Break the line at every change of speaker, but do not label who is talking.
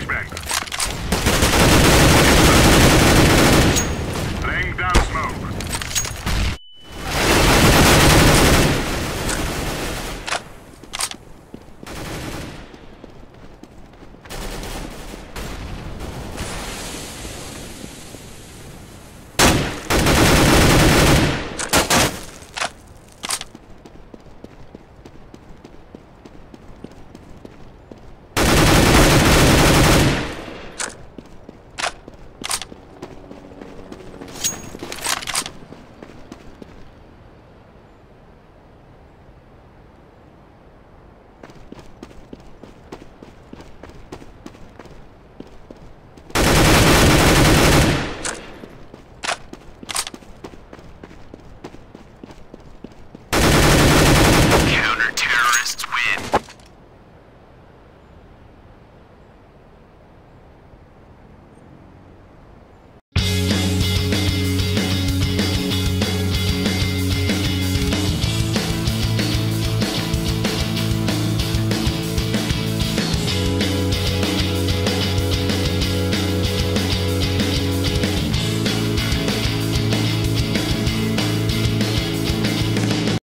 Flashbang.